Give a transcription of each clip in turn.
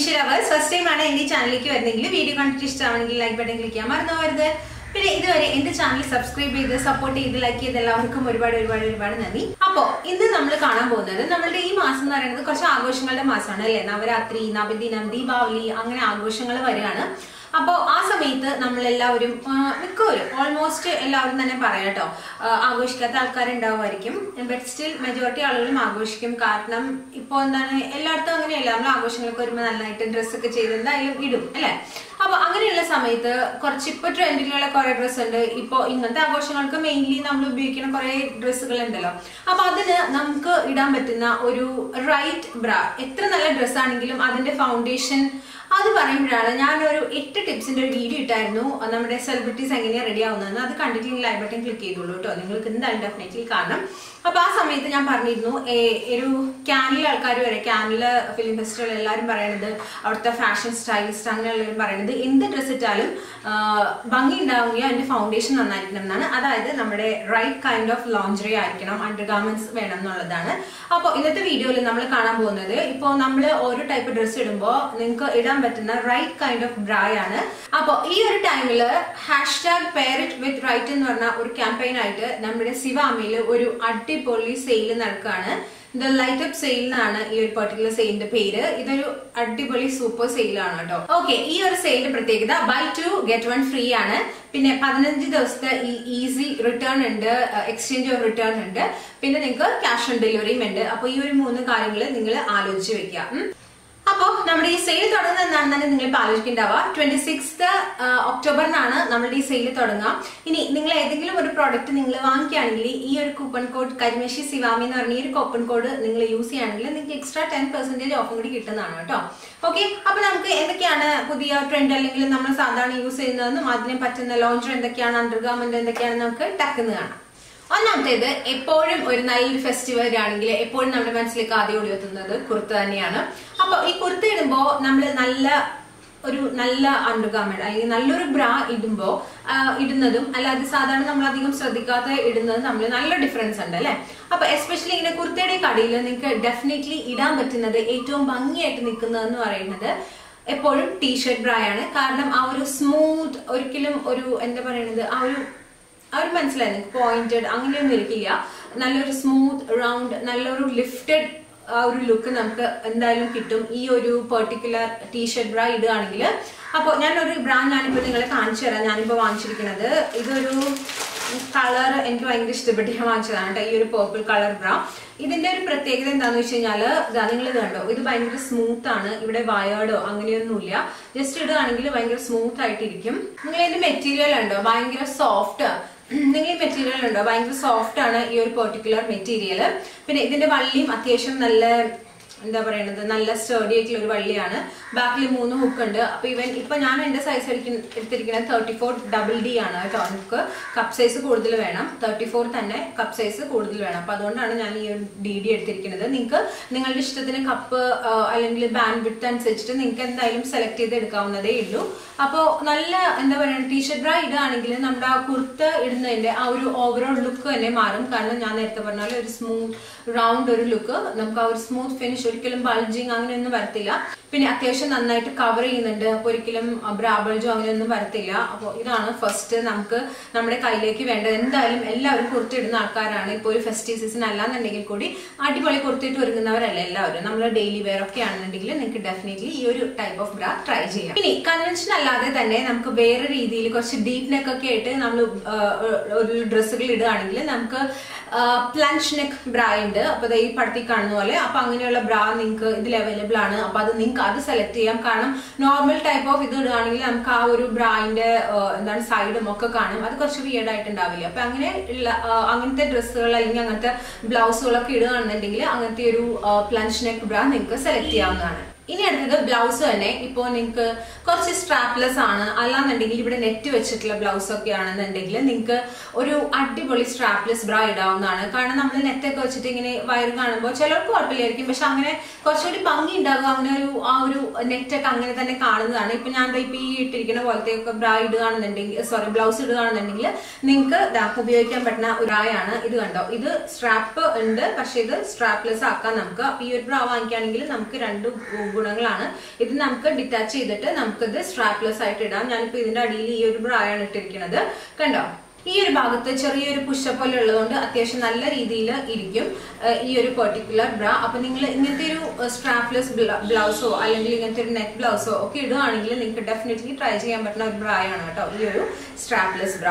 Fish lovers first time ആണ് എന്റെ ചാനലിലേക്ക് വരുന്നെങ്കിൽ വീഡിയോ കണ്ടിട്ട് ഇഷ്ടമാണെങ്കിൽ ലൈക്ക് ബട്ടൺ ക്ലിക്ക് ചെയ്യാൻ മറന്നുപോകരുത്. പിന്നെ ഇതുവരെ എന്റെ ചാനൽ സബ്സ്ക്രൈബ് ചെയ്ത് സപ്പോർട്ട് ചെയ്ത് ലൈക്ക് ചെയ്ത് എല്ലാവർക്കും ഒരുപാട് ഒരുപാട് ഒരുപാട് നന്ദി. അപ്പോ ഇന്ന് നമ്മൾ കാണാൻ പോകുന്നത് നമ്മളുടെ ഈ മാസം എന്ന് പറയുന്നത് കുറച്ച് ആഘോഷങ്ങളുടെ മാസമാണ് അല്ലേ? നവരാത്രി നവദിനം ദീപാവലി അങ്ങനെ ആഘോഷങ്ങൾ വരികയാണ് അപ്പോൾ ആ സമയത്ത് നമ്മളെല്ലാവരും മിക്കവരും ഓൾമോസ്റ്റ് എല്ലാവരും തന്നെ പറയാം കേട്ടോ. ആഘോഷിക്കാത്ത ആൾക്കാരുണ്ടാവുമായിരിക്കും. ബട്ട് സ്റ്റിൽ മെജോറിറ്റി ആളുകളും ആഘോഷിക്കും. കാരണം ഇപ്പോൾ എന്താണ് എല്ലായിടത്തും അങ്ങനെയല്ല. നമ്മൾ ആഘോഷങ്ങളൊക്കെ വരുമ്പോൾ നന്നായിട്ട് ഡ്രസ്സൊക്കെ ചെയ്ത് എന്തായാലും ഇടും അല്ലേ? അപ്പൊ അങ്ങനെയുള്ള സമയത്ത് കുറച്ച് ഇപ്പൊ ട്രെൻഡിലുള്ള കുറെ ഡ്രസ്സ് ഉണ്ട്. ഇപ്പൊ ഇങ്ങനത്തെ ആഘോഷങ്ങൾക്ക് മെയിൻലി നമ്മൾ ഉപയോഗിക്കുന്ന കുറെ ഡ്രസ്സുകൾ ഉണ്ടല്ലോ. അപ്പൊ അതിന് നമുക്ക് ഇടാൻ പറ്റുന്ന ഒരു റൈറ്റ് ബ്ര എത്ര നല്ല ഡ്രസ്സാണെങ്കിലും അതിന്റെ ഫൗണ്ടേഷൻ അത് പറയുമ്പോഴാണ് ഞാനൊരു എട്ട് ടിപ്സിന്റെ ഒരു വീഡിയോ ഇട്ടായിരുന്നു. നമ്മുടെ സെലിബ്രിറ്റീസ് എങ്ങനെയാണ് റെഡി ആവുന്നതെന്ന് അത് കണ്ടിട്ട് ലൈവ് ബട്ടൺ ക്ലിക്ക് ചെയ്തോളൂ കേട്ടോ. നിങ്ങൾക്ക് എന്തായാലും ഡെഫിനറ്റ്ലി കാണണം. അപ്പൊ ആ സമയത്ത് ഞാൻ പറഞ്ഞിരുന്നു ഒരു ക്യാനിലെ ആൾക്കാർ വരെ ക്യാനിലെ ഫിലിം ഫെസ്റ്റിവൽ എല്ലാവരും പറയണത് അവിടുത്തെ ഫാഷൻ സ്റ്റൈലിസ്റ്റ് അങ്ങനെ അങ്ങനെയുള്ളവരും പറയണത് എന്ത് ഡ്രസ്സ് ഇട്ടാലും ഭംഗി ഉണ്ടാവുകയോ അതിന്റെ ഫൗണ്ടേഷൻ നന്നായിരിക്കണം എന്നാണ്. അതായത് നമ്മുടെ റൈറ്റ് കൈൻഡ് ഓഫ് ലോഞ്ചറി ആയിരിക്കണം അണ്ടർ ഗാർമെന്റ്സ് വേണം എന്നുള്ളതാണ്. അപ്പോൾ ഇന്നത്തെ വീഡിയോയിൽ നമ്മൾ കാണാൻ പോകുന്നത് ഇപ്പോൾ നമ്മൾ ഓരോ ടൈപ്പ് ഡ്രസ്സ് ഇടുമ്പോൾ നിങ്ങൾക്ക് ഇടാൻ പറ്റുന്ന റൈറ്റ് കൈൻഡ് ഓഫ് ഡ്രൈ ആണ്. അപ്പോൾ ഈ ഒരു ടൈമിൽ ഹാഷ്ടാഗ് പേരറ്റ് വിത്ത് റൈറ്റ് എന്ന് പറഞ്ഞ ഒരു ക്യാമ്പയിൻ ആയിട്ട് നമ്മുടെ സിവാമിയിൽ ഒരു അടിപൊളി സെയിൽ നടക്കുകയാണ് ദ ലൈറ്റ് അപ്പ് സെയിൽ എന്നാണ് ഈ ഒരു പെർട്ടിക്കുലർ സെയിലിന്റെ പേര്. ഇതൊരു അടിപൊളി സൂപ്പർ സെയിലാണ് കേട്ടോ. ഓക്കെ ഈ ഒരു സെയിലിന്റെ പ്രത്യേകത buy two get one free ആണ്. പിന്നെ പതിനഞ്ച് ദിവസത്തെ ഈ ഈസി റിട്ടേൺ ഉണ്ട് എക്സ്ചേഞ്ച് ഓഫ് റിട്ടേൺ ഉണ്ട്. പിന്നെ നിങ്ങൾക്ക് ക്യാഷ് ഓൺ ഡെലിവറിയും ഉണ്ട്. അപ്പൊ ഈ ഒരു മൂന്ന് കാര്യങ്ങൾ നിങ്ങൾ ആലോചിച്ച് വെക്കുക. ഉം. അപ്പോ നമ്മുടെ ഈ സെയിൽ തുടങ്ങുന്നത് എന്താണെന്ന് തന്നെ നിങ്ങൾ ആലോചിക്കേണ്ടാവുക ട്വന്റി സിക്സ്ത് ഒക്ടോബറിനാണ് നമ്മുടെ ഈ സെയിൽ തുടങ്ങുക. ഇനി നിങ്ങൾ ഏതെങ്കിലും ഒരു പ്രോഡക്റ്റ് നിങ്ങൾ വാങ്ങിക്കുകയാണെങ്കിൽ ഈ ഒരു കൂപ്പൺ കോഡ് കരിമേശി സിവാമി എന്ന് പറഞ്ഞ ഈ ഒരു കൂപ്പൺ കോഡ് നിങ്ങൾ യൂസ് ചെയ്യുകയാണെങ്കിൽ നിങ്ങൾക്ക് എക്സ്ട്രാ ടെൻ പെർസെന്റേജ് ഓഫും കൂടി കിട്ടുന്നതാണ് കേട്ടോ. ഓക്കെ അപ്പൊ നമുക്ക് എന്തൊക്കെയാണ് പുതിയ ട്രെൻഡ് അല്ലെങ്കിൽ നമ്മൾ സാധാരണ യൂസ് ചെയ്യുന്നതെന്നും അതിനെ പറ്റുന്ന ലോഞ്ചർ എന്തൊക്കെയാണ് അണ്ടർഗാർമെന്റ് എന്തൊക്കെയാണ് നമുക്ക് ടക്കുന്ന് കാണാം. ഒന്നാമത്തേത് എപ്പോഴും ഒരു നല്ലൊരു ഫെസ്റ്റിവൽ ആണെങ്കിൽ എപ്പോഴും നമ്മുടെ മനസ്സിലേക്ക് ആദ്യം ഓടി എത്തുന്നത് കുർത്ത തന്നെയാണ്. അപ്പൊ ഈ കുർത്ത ഇടുമ്പോ നമ്മൾ നല്ല ഒരു നല്ല അണ്ടർഗാർമെന്റ് അല്ലെങ്കിൽ നല്ലൊരു ബ്രാ ഇടുമ്പോ ആ, ഇടുന്നതും അല്ലാതെ സാധാരണ നമ്മൾ അധികം ശ്രദ്ധിക്കാത്ത ഇടുന്നതും നമ്മൾ നല്ല ഡിഫറൻസ് ഉണ്ട് അല്ലെ? അപ്പൊ എസ്പെഷ്യലി ഇങ്ങനെ കുർത്തയുടെ കടയിൽ നിങ്ങൾക്ക് ഡെഫിനറ്റ്ലി ഇടാൻ പറ്റുന്നത് ഏറ്റവും ഭംഗിയായിട്ട് നിൽക്കുന്നതെന്ന് പറയുന്നത് എപ്പോഴും ടീഷർട്ട് ബ്രായാണ് കാരണം ആ ഒരു സ്മൂത്ത് ഒരിക്കലും ഒരു എന്താ പറയുന്നത് ആ ഒരു അവർ മനസ്സിലായി നിങ്ങൾക്ക് പോയിന്റഡ് അങ്ങനെയൊന്നും ഇരിക്കില്ല. നല്ലൊരു സ്മൂത്ത് റൗണ്ട് നല്ലൊരു ലിഫ്റ്റഡ് ആ ഒരു ലുക്ക് നമുക്ക് എന്തായാലും കിട്ടും. ഈ ഒരു പെർട്ടിക്കുലർ ടീഷർട്ട് ബ്രാ ഇടുകയാണെങ്കിൽ. അപ്പോൾ ഞാനൊരു ബ്രാ ഞാനിപ്പോൾ നിങ്ങളെ കാണിച്ചു തരാം. ഞാനിപ്പോൾ വാങ്ങിച്ചിരിക്കുന്നത്. ഇതൊരു കളർ എനിക്ക് ഭയങ്കര ഇഷ്ടപ്പെട്ട്. ഞാൻ വാങ്ങിച്ചതാണ് കേട്ടോ. ഈ ഒരു പേർപ്പിൾ കളർ ബ്രാ ഇതിന്റെ ഒരു പ്രത്യേകത എന്താണെന്ന് വെച്ച് കഴിഞ്ഞാൽ ഇതാ നിങ്ങൾ ഇത് കണ്ടോ? ഇത് ഭയങ്കര സ്മൂത്ത് ആണ്. ഇവിടെ വയേർഡോ അങ്ങനെയൊന്നുമില്ല. ജസ്റ്റ് ഇടുകയാണെങ്കിൽ ഭയങ്കര സ്മൂത്ത് ആയിട്ടിരിക്കും. നിങ്ങൾ ഇതിന്റെ മെറ്റീരിയൽ ഉണ്ടോ ഭയങ്കര സോഫ്റ്റ് ഈ മെറ്റീരിയൽ ഉണ്ടോ? ഭയങ്കര സോഫ്റ്റ് ആണ് ഈ ഒരു പെർട്ടിക്കുലർ മെറ്റീരിയൽ പിന്നെ ഇതിന്റെ വള്ളിയും അത്യാവശ്യം നല്ല എന്താ പറയുന്നത് നല്ല സ്റ്റേഡി ആയിട്ടുള്ള ഒരു വള്ളിയാണ്. ബാക്കിൽ മൂന്ന് ഹുക്ക് ഉണ്ട്. അപ്പൊ ഇവൻ ഇപ്പൊ ഞാൻ എന്റെ സൈസ് എടുത്തിരിക്കുന്നത് തേർട്ടി ഫോർ ഡബിൾ ഡി ആണ് കേട്ടോ നമുക്ക് കപ്പ് സൈസ് കൂടുതൽ വേണം. തേർട്ടി ഫോർ തന്നെ കപ്പ് സൈസ് കൂടുതൽ വേണം. അപ്പൊ അതുകൊണ്ടാണ് ഞാൻ ഈ ഡി ഡി എടുത്തിരിക്കുന്നത്. നിങ്ങൾക്ക് നിങ്ങളുടെ ഇഷ്ടത്തിന് കപ്പ് അല്ലെങ്കിൽ ബാൻഡ് വിട്ട് അനുസരിച്ചിട്ട് നിങ്ങൾക്ക് എന്തായാലും സെലക്ട് ചെയ്ത് എടുക്കാവുന്നതേ ഉള്ളൂ. അപ്പോൾ നല്ല എന്താ പറയുക ടീഷർട്ട് ബ്രാ ഇടുകയാണെങ്കിൽ നമ്മുടെ ആ കുർത്ത ഇടുന്നതിന്റെ ആ ഒരു ഓവറോൾ ലുക്ക് തന്നെ മാറും. കാരണം ഞാൻ നേരത്തെ പറഞ്ഞ പോലെ ഒരു സ്മൂത്ത് റൗണ്ട് ഒരു ലുക്ക് നമുക്ക് ആ ഒരു സ്മൂത്ത് ഫിനിഷ് ഒരിക്കലും ബൾജിങ് അങ്ങനെയൊന്നും വരത്തില്ല. പിന്നെ അത്യാവശ്യം നന്നായിട്ട് കവർ ചെയ്യുന്നുണ്ട്. അപ്പൊ ഒരിക്കലും ബൾജോ അങ്ങനെയൊന്നും വരത്തില്ല. അപ്പോൾ ഇതാണ് ഫസ്റ്റ് നമുക്ക് നമ്മുടെ കയ്യിലേക്ക് വേണ്ടത്. എന്തായാലും എല്ലാവരും കുർത്തിയിടുന്ന ആൾക്കാരാണ്. ഇപ്പോൾ ഒരു ഫെസ്റ്റീവ് സീസൺ അല്ലാന്നുണ്ടെങ്കിൽ കൂടി അടിപൊളി കുർത്തിയിട്ട് ഒരുങ്ങുന്നവരല്ല എല്ലാവരും. നമ്മൾ ഡെയിലി വെയർ ഒക്കെ ആണെന്നുണ്ടെങ്കിൽ നിങ്ങൾക്ക് ഡെഫിനറ്റ്ലി ഈ ഒരു ടൈപ്പ് ഓഫ് ബ്രാ ട്രൈ ചെയ്യാം. ഇനി കൺവെൻഷൻ അല്ലാതെ തന്നെ നമുക്ക് വേറെ രീതിയിൽ കുറച്ച് ഡീപ് നെക്ക് ഒക്കെ ആയിട്ട് നമ്മൾ ഒരു ഡ്രസ്സുകൾ ഇടുകയാണെങ്കിൽ നമുക്ക് പ്ലഞ്ച് നെക്ക് ബ്രാ ഉണ്ട്. അപ്പൊ ഈ പടത്തിൽ കാണുന്ന പോലെ. അപ്പൊ അങ്ങനെയുള്ള ബ്രാ നിങ്ങൾക്ക് ഇതിൽ അവൈലബിൾ ആണ്. അപ്പൊ അത് നിങ്ങൾക്ക് അത് സെലക്ട് ചെയ്യാം. കാരണം നോർമൽ ടൈപ്പ് ഓഫ് ഇത് ഇടുകയാണെങ്കിൽ നമുക്ക് ആ ഒരു ബ്രാൻഡിന്റെ എന്താണ് സൈഡും ഒക്കെ കാണും. അത് കുറച്ച് വിയർഡ് ആയിട്ടുണ്ടാവില്ല അപ്പൊ അങ്ങനെ അങ്ങനത്തെ ഡ്രസ്സുകൾ അല്ലെങ്കിൽ അങ്ങനത്തെ ബ്ലൗസുകളൊക്കെ ഇടുകയാണെന്നുണ്ടെങ്കിൽ അങ്ങനത്തെ ഒരു പ്ലഞ്ച് നെക്ക് ബ്രാ നിങ്ങൾക്ക് സെലക്ട് ചെയ്യാവുന്നതാണ്. ഇനി അടുത്തത് ബ്ലൗസ് തന്നെ. ഇപ്പോൾ നിങ്ങൾക്ക് കുറച്ച് സ്ട്രാപ്ലെസ് ആണ്. അല്ലാന്നുണ്ടെങ്കിൽ ഇവിടെ നെറ്റ് വെച്ചിട്ടുള്ള ബ്ലൗസ് ഒക്കെ ആണെന്നുണ്ടെങ്കിൽ നിങ്ങൾക്ക് ഒരു അടിപൊളി സ്ട്രാപ്ലെസ് ബ്രാ ഇടാവുന്നതാണ്. കാരണം നമ്മൾ നെറ്റൊക്കെ വെച്ചിട്ട് ഇങ്ങനെ വയറ് കാണുമ്പോൾ ചിലർക്ക് കുഴപ്പമില്ലായിരിക്കും. പക്ഷെ അങ്ങനെ കുറച്ചുകൂടി ഭംഗി ഉണ്ടാകും അങ്ങനെ ഒരു ആ ഒരു നെറ്റൊക്കെ അങ്ങനെ തന്നെ കാണുന്നതാണ്. ഇപ്പൊ ഞാൻ ഇപ്പൊ ഈ ഇട്ടിരിക്കുന്ന പോലത്തെ ഒക്കെ ബ്രാ ഇടുകയാണെന്നുണ്ടെങ്കിൽ സോറി ബ്ലൗസ് ഇടുകയാണെന്നുണ്ടെങ്കിൽ നിങ്ങൾക്ക് ഉപയോഗിക്കാൻ പറ്റുന്ന ഒരു ബ്രായാണ് ഇത് കണ്ടോ. ഇത് സ്ട്രാപ്പ് ഉണ്ട്. പക്ഷെ ഇത് സ്ട്രാപ്ലെസ് ആക്കാം നമുക്ക്. ഈ ഒരു ബ്രാ വാങ്ങിക്കുകയാണെങ്കിൽ നമുക്ക് രണ്ട് ഗുണങ്ങളാണ്. ഇത് നമുക്ക് ഡിറ്റാച്ച് ചെയ്തിട്ട് നമുക്കിത് സ്ട്രാപ്ലെസ് ആയിട്ട് ഇടാം. ഞാനിപ്പോ ഇതിന്റെ അടിയിൽ ഈ ഒരു ബ്രായാണ് ഇട്ടിരിക്കുന്നത്. കണ്ടോ? ഈ ഒരു ഭാഗത്ത് ചെറിയൊരു പുഷ പോലെ ഉള്ളതുകൊണ്ട് അത്യാവശ്യം നല്ല രീതിയിൽ ഇരിക്കും ഈ ഒരു പെർട്ടിക്കുലർ ബ്ര അപ്പൊ നിങ്ങൾ ഇങ്ങനത്തെ ഒരു സ്ട്രാപ്ലെസ് ബ്ലൗസോ അല്ലെങ്കിൽ ഇങ്ങനത്തെ ഒരു നെറ്റ് ബ്ലൗസോ ഒക്കെ ഇടുകയാണെങ്കിൽ നിങ്ങൾക്ക് ഡെഫിനറ്റ്ലി ട്രൈ ചെയ്യാൻ പറ്റുന്ന ഒരു ബ്രായാണ് കേട്ടോ ഈ ഒരു സ്ട്രാപ്ലെസ് ബ്ര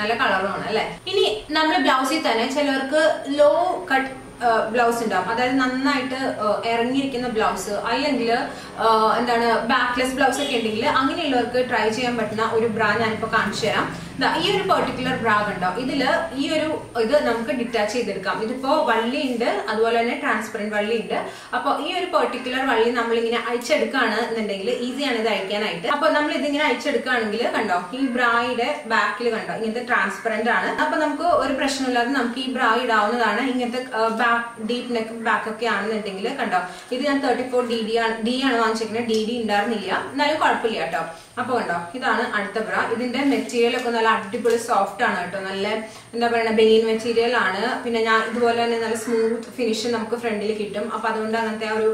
നല്ല കളറുമാണ് അല്ലെ? ഇനി നമ്മൾ ബ്ലൗസിൽ തന്നെ ചിലവർക്ക് ലോ കട്ട് ബ്ലൗസ് ഉണ്ടാവും അതായത് നന്നായിട്ട് ഇറങ്ങിയിരിക്കുന്ന ബ്ലൗസ് അല്ലെങ്കിൽ എന്താണ് ബാക്ക്ലെസ് ബ്ലൗസ് ഒക്കെ ഉണ്ടെങ്കിൽ അങ്ങനെയുള്ളവർക്ക് ട്രൈ ചെയ്യാൻ പറ്റുന്ന ഒരു ബ്രാൻഡ് ഞാനിപ്പോ കാണിച്ചു തരാം ഈ ഒരു പെർട്ടിക്കുലർ ബ്രാഗ് ഉണ്ടോ ഇതിൽ ഈ ഒരു ഇത് നമുക്ക് ഡിറ്റാച്ച് ചെയ്തെടുക്കാം. ഇതിപ്പോ വള്ളി ഉണ്ട് അതുപോലെ തന്നെ ട്രാൻസ്പെറന്റ് വള്ളി ഉണ്ട് അപ്പൊ ഈ ഒരു പെർട്ടിക്കുലർ വള്ളി നമ്മൾ ഇങ്ങനെ അയച്ചെടുക്കുകയാണ് എന്നുണ്ടെങ്കിൽ ഈസിയാണ് ഇത് അയക്കാനായിട്ട്. അപ്പൊ നമ്മൾ ഇതിങ്ങനെ അയച്ചെടുക്കുകയാണെങ്കിൽ കണ്ടോ ഈ ബ്രായുടെ ബാക്കിൽ കണ്ടോ ഇങ്ങനത്തെ ട്രാൻസ്പെറന്റ് ആണ്. അപ്പൊ നമുക്ക് ഒരു പ്രശ്നമില്ലാതെ നമുക്ക് ഈ ബ്രാ ഇടാവുന്നതാണ്. ഇങ്ങനത്തെ ബാക്ക് ഡീപ് നെക്ക് ബാക്ക് ഒക്കെ ആണെന്നുണ്ടെങ്കിൽ കണ്ടോ ഇത് ഞാൻ തേർട്ടി ഫോർ ഡി ഡി ആണ് ഡി ആണ് വാങ്ങിച്ചിരിക്കുന്നത് ഡി ഡി ഉണ്ടായിരുന്നില്ല. എന്നാലും കുഴപ്പമില്ല കേട്ടോ. അപ്പൊ കണ്ടോ ഇതാണ് അടുത്ത ബ്ര. ഇതിന്റെ മെറ്റീരിയൽ ഒക്കെ നല്ല അടിപൊളി സോഫ്റ്റ് ആണ് കേട്ടോ. നല്ല എന്താ പറയുക ബെയിൻ മെറ്റീരിയൽ ആണ്. പിന്നെ ഞാൻ ഇതുപോലെ തന്നെ നല്ല സ്മൂത്ത് ഫിനിഷ് നമുക്ക് ഫ്രണ്ടിൽ കിട്ടും. അപ്പൊ അതുകൊണ്ട് അങ്ങനത്തെ ആ ഒരു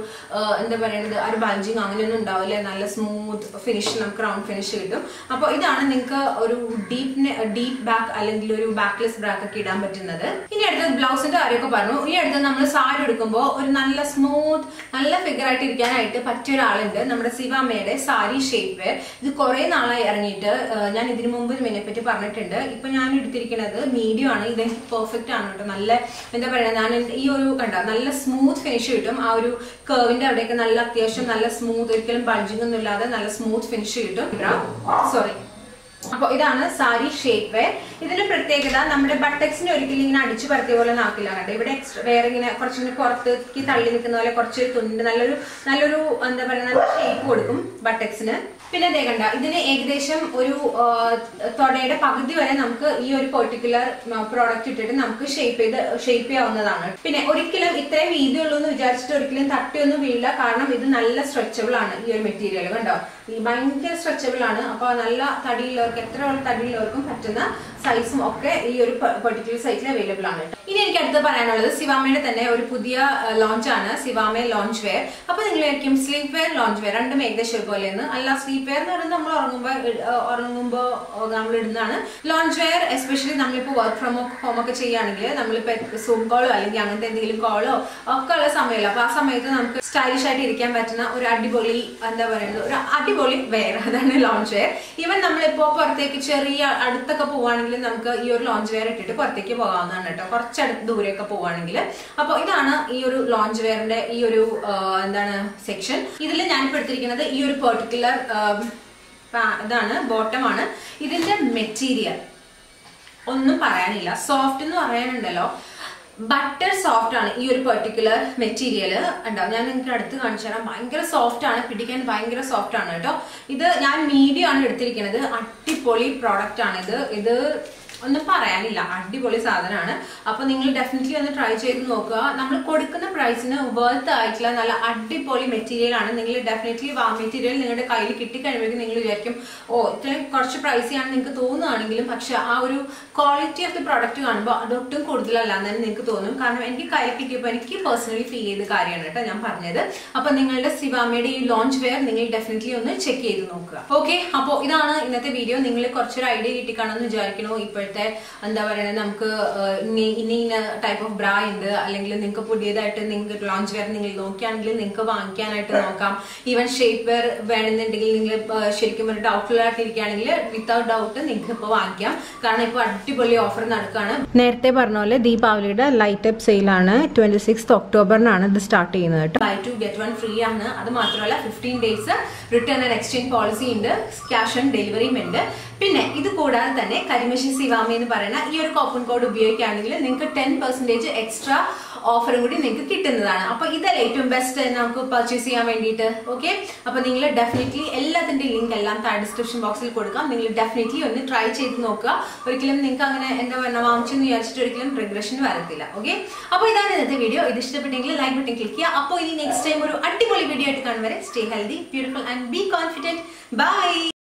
എന്താ പറയുന്നത് ആ ഒരു ബൾജിങ് അങ്ങനെയൊന്നും ഉണ്ടാവില്ല. നല്ല സ്മൂത്ത് ഫിനിഷ് നമുക്ക് റൗണ്ട് ഫിനിഷ് കിട്ടും. അപ്പോൾ ഇതാണ് നിങ്ങൾക്ക് ഒരു ഡീപ്പ് ഡീപ്പ് ബാക്ക് അല്ലെങ്കിൽ ഒരു ബാക്ക്ലെസ് ബ്രാക്ക് ഒക്കെ ഇടാൻ പറ്റുന്നത്. ഇനി അടുത്തത് ബ്ലൗസിന്റെ കാര്യമൊക്കെ പറഞ്ഞു. ഈ അടുത്ത് നമ്മൾ സാരി എടുക്കുമ്പോൾ ഒരു നല്ല സ്മൂത്ത് നല്ല ഫിഗർ ആയിട്ട് ഇരിക്കാനായിട്ട് പറ്റിയ ഒരാളുണ്ട്. നമ്മുടെ സിവാമയുടെ സാരി ഷേപ്പ് ഇത് കുറെ നാളായി ഇറങ്ങിയിട്ട് ഞാൻ ഇതിനു മുമ്പ് ഇതിനെ പറ്റി പറഞ്ഞിട്ടുണ്ട്. ഇപ്പൊ ഞാൻ എടുത്തിരിക്കുന്നത് മീഡിയം ആണ്. ഇത് പെർഫെക്റ്റ് ആണ് കേട്ടോ. നല്ല എന്താ പറയുക ഞാൻ ഈ ഒരു കണ്ട നല്ല സ്മൂത്ത് ഫിനിഷ് കിട്ടും. ആ ഒരു കർവിന്റെ അവിടെയൊക്കെ നല്ല അത്യാവശ്യം നല്ല സ്മൂത്ത് ഒരിക്കലും ബൾജിംഗ് ഒന്നും ഇല്ലാതെ നല്ല സ്മൂത്ത് ഫിനിഷ് കിട്ടും. സോറി അപ്പൊ ഇതാണ് സാരി ഷേപ്പ് വെയർ ഇതിന്റെ പ്രത്യേകത നമ്മുടെ ബട്ടക്സിന് ഒരിക്കലും ഇങ്ങനെ അടിച്ചു പരത്തിയ പോലെ നാക്കില്ല കേട്ടോ. ഇവിടെ എക്സ്ട്രാ വേറെ ഇങ്ങനെ കുറച്ചിങ്ങനെ പുറത്തേക്ക് തള്ളി നിൽക്കുന്ന പോലെ കുറച്ച് തുണ്ട് നല്ലൊരു നല്ലൊരു എന്താ പറയുക നല്ല ഷേപ്പ് കൊടുക്കും ബട്ടക്സിന് പിന്നെ ദേ കണ്ട ഇതിന് ഏകദേശം ഒരു തൊടയുടെ പകുതി വരെ നമുക്ക് ഈ ഒരു പെർട്ടിക്കുലർ പ്രോഡക്റ്റ് ഇട്ടിട്ട് നമുക്ക് ഷേപ്പ് ചെയ്ത് ഷേപ്പ് ചെയ്യാവുന്നതാണ്. പിന്നെ ഒരിക്കലും ഇത്രയും ഉള്ളൂ എന്ന് വിചാരിച്ചിട്ട് ഒരിക്കലും തട്ടിയൊന്നും വീഴില്ല കാരണം ഇത് നല്ല സ്ട്രെച്ചബിൾ ആണ് ഈ ഒരു മെറ്റീരിയൽ കണ്ടോ? ഭയങ്കര സ്ട്രെച്ചബിൾ ആണ്. അപ്പൊ നല്ല തടിയുള്ളവർക്ക് എത്ര തടിയുള്ളവർക്കും പറ്റുന്ന സൈസും ഒക്കെ ഈ ഒരു പെർട്ടിക്കുലർ സൈറ്റിൽ അവൈലബിൾ ആണ്. ഇനി എനിക്ക് അടുത്ത് പറയാനുള്ളത് സിവാമയുടെ തന്നെ ഒരു പുതിയ ലോഞ്ച് ആണ്. സിവാമ ലോഞ്ച് വെയർ അപ്പൊ നിങ്ങൾ ആയിരിക്കും സ്ലീപ്പ് വെയർ ലോഞ്ച് വെയർ രണ്ടും ഏകദേശം ഒരുപോലെയെന്ന് അല്ല സ്ലീപ്പ് വെയർ എന്ന് പറയുന്നത് നമ്മൾ ഉറങ്ങുമ്പോൾ ഉറങ്ങുമ്പോൾ നമ്മൾ ഇടുന്നതാണ്. ലോഞ്ച് വെയർ എസ്പെഷ്യലി നമ്മളിപ്പോൾ വർക്ക് ഫ്രം ഹോം ഒക്കെ ചെയ്യുകയാണെങ്കിൽ നമ്മളിപ്പോൾ സൂം കോളോ അല്ലെങ്കിൽ അങ്ങനത്തെ എന്തെങ്കിലും കോളോ ഒക്കെ ഉള്ള സമയമല്ല അപ്പൊ ആ സമയത്ത് നമുക്ക് സ്റ്റൈലിഷ് ആയിട്ട് ഇരിക്കാൻ പറ്റുന്ന ഒരു അടിപൊളി എന്താ പറയുന്നത് ഒരു അടിപൊളി വെയർ അതാണ് ലോഞ്ച് വെയർ ഈവൻ നമ്മളിപ്പോ പുറത്തേക്ക് ചെറിയ അടുത്തൊക്കെ പോവാണെങ്കിൽ നമുക്ക് ഈ ഒരു ലോഞ്ച് വെയർ ഇട്ടിട്ട് പുറത്തേക്ക് പോകാവുന്നതാണ് കേട്ടോ. കുറച്ചടുത്ത് ദൂരെയൊക്കെ പോവുകയാണെങ്കിൽ അപ്പോൾ ഇതാണ് ഈ ഒരു ലോഞ്ച് വെയറിന്റെ ഈ ഒരു എന്താണ് സെക്ഷൻ ഇതിൽ ഞാനിപ്പോൾ എടുത്തിരിക്കുന്നത് ഈ ഒരു പെർട്ടിക്കുലർ ഇതാണ് ബോട്ടമാണ് ഇതിന്റെ മെറ്റീരിയൽ ഒന്നും പറയാനില്ല. സോഫ്റ്റ് എന്ന് പറയാനുണ്ടല്ലോ. ബട്ടർ സോഫ്റ്റ് ആണ് ഈ ഒരു പെർട്ടിക്കുലർ മെറ്റീരിയൽ ഉണ്ടാവും ഞാൻ നിങ്ങൾക്ക് അടുത്ത് കാണിച്ചു തരാം. ഭയങ്കര സോഫ്റ്റ് ആണ്. പിടിക്കാൻ ഭയങ്കര സോഫ്റ്റ് ആണ് കേട്ടോ. ഇത് ഞാൻ മീഡിയം ആണ് എടുത്തിരിക്കുന്നത്. അടിപൊളി പ്രോഡക്റ്റ് ആണ് ഇത്. ഇത് ഒന്നും പറയാനില്ല. അടിപൊളി സാധനമാണ് അപ്പൊ നിങ്ങൾ ഡെഫിനറ്റ്ലി ഒന്ന് ട്രൈ ചെയ്ത് നോക്കുക. നമ്മൾ കൊടുക്കുന്ന പ്രൈസിന് വർത്ത് ആയിട്ടുള്ള നല്ല അടിപൊളി മെറ്റീരിയൽ ആണ്. നിങ്ങൾ ഡെഫിനറ്റ്ലി വാ മെറ്റീരിയൽ നിങ്ങളുടെ കയ്യിൽ കിട്ടിക്കഴിയുമ്പോഴേക്കും നിങ്ങൾ വിചാരിക്കും ഓ ഇത്രയും കുറച്ച് പ്രൈസിയാണ് നിങ്ങൾക്ക് തോന്നുകയാണെങ്കിലും പക്ഷെ ആ ഒരു ക്വാളിറ്റി ഓഫ് ദി പ്രോഡക്റ്റ് കാണുമ്പോൾ അതൊട്ടും കൂടുതലല്ല എന്ന് തന്നെ നിങ്ങൾക്ക് തോന്നും. കാരണം എനിക്ക് കയ്യിൽ കിട്ടിയപ്പോൾ എനിക്ക് പേഴ്സണലി ഫീൽ ചെയ്ത കാര്യമാണ് കേട്ടോ ഞാൻ പറഞ്ഞത്. അപ്പൊ നിങ്ങളുടെ സിവാമയുടെ ഈ ലോഞ്ച് വെയർ നിങ്ങൾ ഡെഫിനറ്റ്ലി ഒന്ന് ചെക്ക് ചെയ്ത് നോക്കുക. ഓക്കെ അപ്പോൾ ഇതാണ് ഇന്നത്തെ വീഡിയോ നിങ്ങൾ കുറച്ചൊരു ഐഡിയ കിട്ടിക്കാണെന്ന് വിചാരിക്കണോ? ഇപ്പോഴത്തെ എന്താ പറയുക നമുക്ക് ഇനി ഇനി ഇന്ന ടൈപ്പ് ഓഫ് ബ്രാ ഉണ്ട്. അല്ലെങ്കിൽ നിങ്ങൾക്ക് പുതിയതായിട്ട് നിങ്ങൾക്ക് ലോഞ്ച് വെയർ നിങ്ങൾ നോക്കുകയാണെങ്കിൽ നിങ്ങൾക്ക് വാങ്ങിക്കാനായിട്ട് നോക്കാം. ഈവൻ ഷേപ്പ് വെയർ വേണമെന്നുണ്ടെങ്കിൽ നിങ്ങൾ ശരിക്കും ഒരു ഡൗട്ട്ഫുള്ളായിട്ട് ഇരിക്കുകയാണെങ്കിൽ വിത്തൗട്ട് ഡൗട്ട് നിങ്ങൾക്ക് ഇപ്പോൾ വാങ്ങിക്കാം. കാരണം ഇപ്പോൾ അടിപൊളി ഓഫർ നടക്കുകയാണ് നേരത്തെ പറഞ്ഞ പോലെ ദീപാവലിയുടെ ലൈറ്റ് അപ്പ് സെയിലാണ് ട്വന്റി സിക്സ് ഒക്ടോബറിനാണ് ഇത് സ്റ്റാർട്ട് ചെയ്യുന്നത് കേട്ടോ. Buy two get one free ആണ്. അത് മാത്രമല്ല fifteen days return and exchange policy ഉണ്ട്. ക്യാഷ് ഓൺ ഡെലിവറിയും ഉണ്ട്. പിന്നെ ഇത് കൂടാതെ തന്നെ കരിമശി സിവാമി എന്ന് പറയുന്ന ഈ ഒരു കോപ്പൺ കോഡ് ഉപയോഗിക്കുകയാണെങ്കിൽ നിങ്ങൾക്ക് ടെൻ പെർസെന്റേജ് എക്സ്ട്രാ ഓഫറും കൂടി നിങ്ങൾക്ക് കിട്ടുന്നതാണ്. അപ്പോൾ ഇതല്ല ഏറ്റവും ബെസ്റ്റ് നമുക്ക് പർച്ചേസ് ചെയ്യാൻ വേണ്ടിയിട്ട്? ഓക്കെ അപ്പോൾ നിങ്ങൾ ഡെഫിനറ്റ്ലി എല്ലാത്തിന്റെ ലിങ്ക് എല്ലാം താഴെ ഡിസ്ക്രിപ്ഷൻ ബോക്സിൽ കൊടുക്കാം. നിങ്ങൾ ഡെഫിനറ്റ്ലി ഒന്ന് ട്രൈ ചെയ്ത് നോക്കുക. ഒരിക്കലും നിങ്ങൾക്ക് അങ്ങനെ എന്താ പറയുക വാങ്ങിച്ചെന്ന് വിചാരിച്ചിട്ട് ഒരിക്കലും റിഗ്രഷൻ വരത്തില്ല. ഓക്കെ അപ്പോൾ ഇതാണ് ഇന്നത്തെ വീഡിയോ ഇത് ഇഷ്ടപ്പെട്ടെങ്കിൽ ലൈക്ക് ബട്ടൺ ക്ലിക്ക് ചെയ്യുക. അപ്പോൾ ഇനി നെക്സ്റ്റ് ടൈം ഒരു അടിപൊളി വീഡിയോ ആയിട്ട് കാണുവരെ stay healthy beautiful and be confident bye